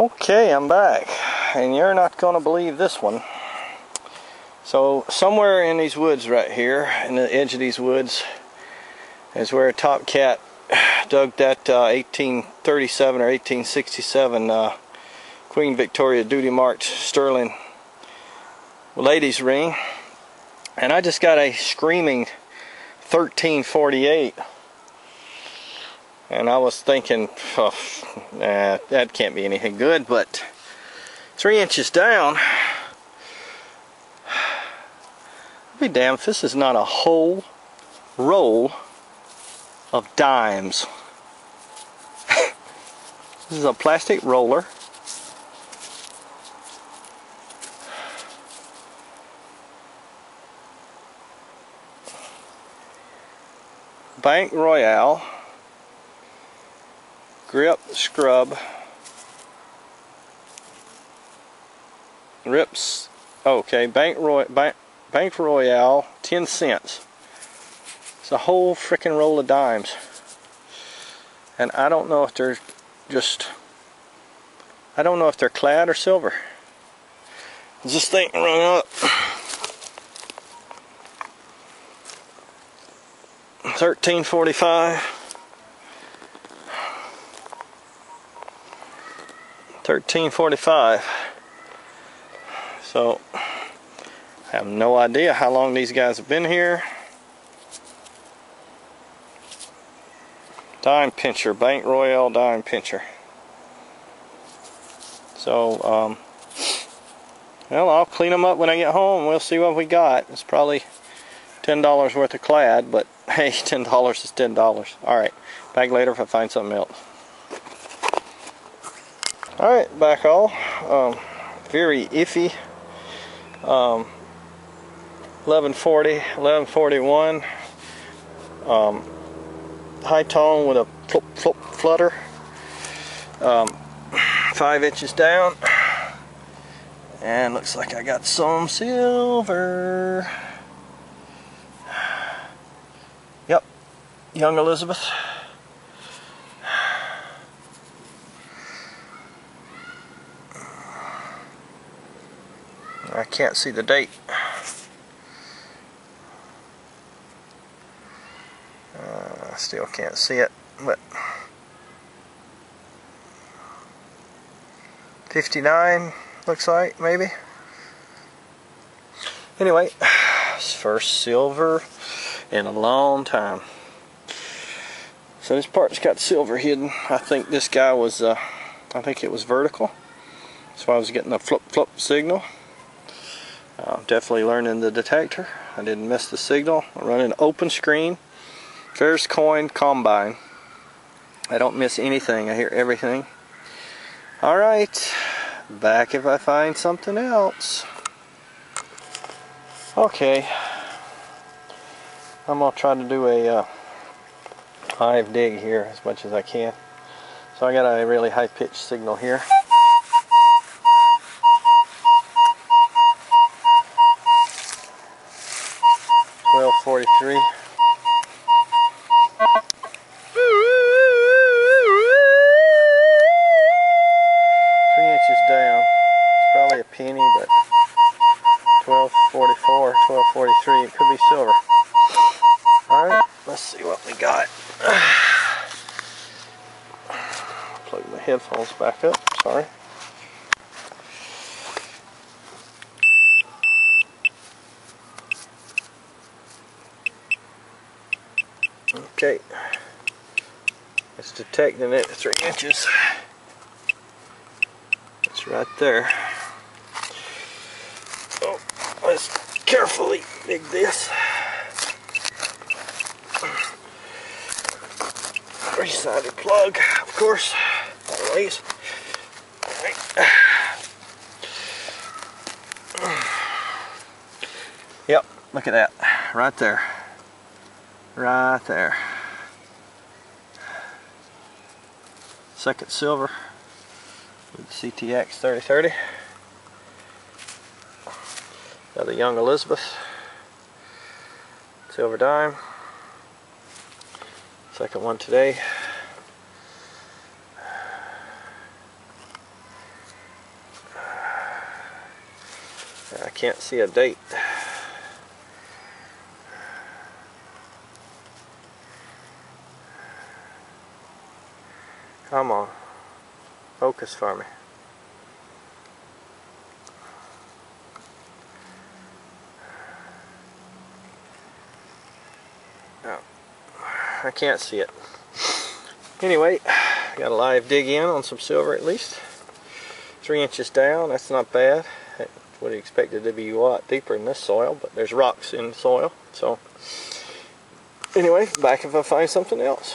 Okay, I'm back, and you're not going to believe this one. So, somewhere in these woods right here, in the edge of these woods, is where a top cat dug that uh, 1837 or 1867 uh, Queen Victoria duty marked sterling ladies ring. And I just got a screaming 1348 and I was thinking, oh, nah, that can't be anything good, but three inches down, I'll be damned if this is not a whole roll of dimes. this is a plastic roller. Bank Royale grip scrub. Rips okay bank Roy bank, bank royale 10 cents. It's a whole freaking roll of dimes. And I don't know if they're just I don't know if they're clad or silver. This thing run up. 1345 1345 so I have no idea how long these guys have been here. Dime pincher bank royale dime pincher. So um, well I'll clean them up when I get home. We'll see what we got. It's probably $10 worth of clad but hey $10 is $10 alright back later if I find something else Alright, back all. Um, very iffy. Um, 1140, 1141. Um, high tone with a flip, flip, flutter. Um, five inches down. And looks like I got some silver. Yep, Young Elizabeth. I can't see the date. Uh, still can't see it, but 59 looks like maybe. Anyway, first silver in a long time. So this part's got silver hidden. I think this guy was, uh, I think it was vertical. That's why I was getting a flip flip signal. Uh, definitely learning the detector. I didn't miss the signal. I'm running open screen. Ferrous coin combine. I don't miss anything. I hear everything. Alright. Back if I find something else. Okay. I'm going to try to do a uh, hive dig here as much as I can. So I got a really high pitched signal here. 43. Three inches down. It's probably a penny, but 1244, 1243. It could be silver. Alright, let's see what we got. Plug my headphones back up. Sorry. Okay. It's detecting it three inches. It's right there. Oh, let's carefully dig this. Three-sided plug, of course, always. Yep, look at that, right there right there. second silver with CTX 3030. Another young Elizabeth, silver dime. Second one today. I can't see a date. Come on. Focus for me. Oh, I can't see it. Anyway, got a live dig in on some silver at least. Three inches down, that's not bad. Would have expected it to be a lot deeper in this soil, but there's rocks in the soil. So anyway, back if I find something else.